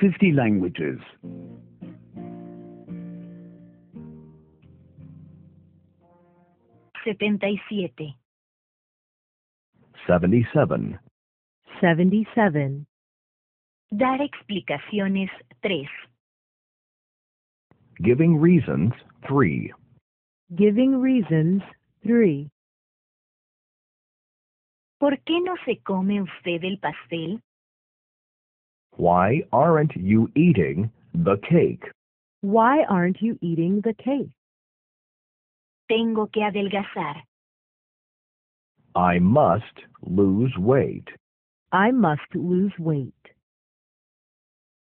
50 languages. 77. 77. 77. Dar explicaciones 3. Giving reasons 3. Giving reasons 3. ¿Por qué no se come usted el pastel? Why aren't you eating the cake? Why aren't you eating the cake? Tengo que adelgazar. I must lose weight. I must lose weight.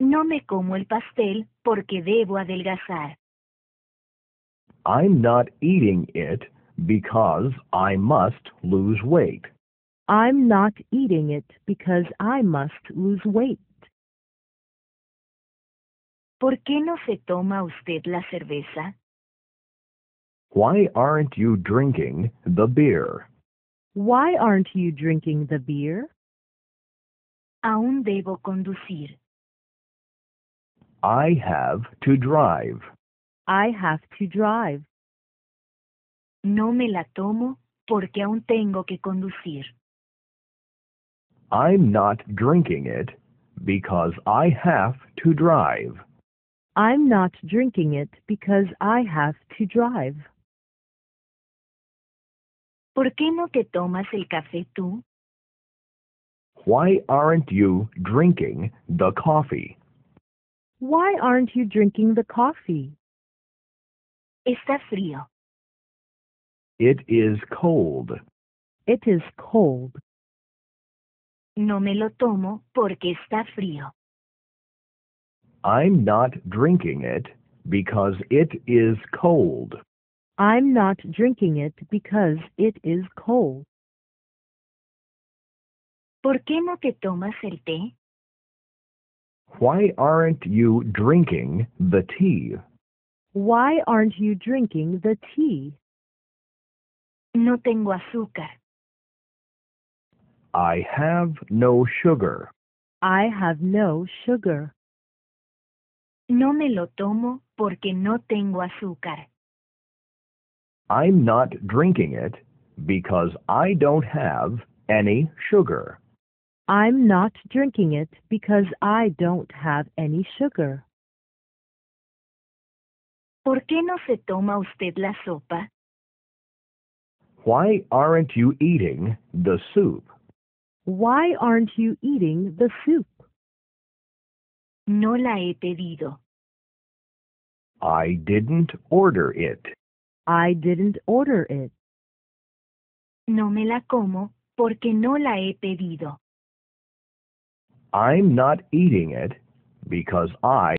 No me como el pastel porque debo adelgazar. I'm not eating it because I must lose weight. I'm not eating it because I must lose weight. ¿Por qué no se toma usted la cerveza? Why aren't you drinking the beer? Why aren't you drinking the beer? Aún debo conducir. I have to drive. I have to drive. No me la tomo porque aún tengo que conducir. I'm not drinking it because I have to drive. I'm not drinking it because I have to drive. ¿Por qué no te tomas el café tú? Why aren't you drinking the coffee? Why aren't you drinking the coffee? Está frío. It is cold. It is cold. No me lo tomo porque está frío. I'm not drinking it because it is cold. I'm not drinking it because it is cold. ¿Por qué no te tomas el té? Why aren't you drinking the tea? Why aren't you drinking the tea? No tengo azúcar. I have no sugar. I have no sugar. No me lo tomo porque no tengo azúcar. I'm not drinking it because I don't have any sugar. I'm not drinking it because I don't have any sugar. ¿Por qué no se toma usted la sopa? Why aren't you eating the soup? Why aren't you eating the soup? No la he pedido. I didn't order it. I didn't order it. No me la como porque no la he pedido. I'm not eating it because I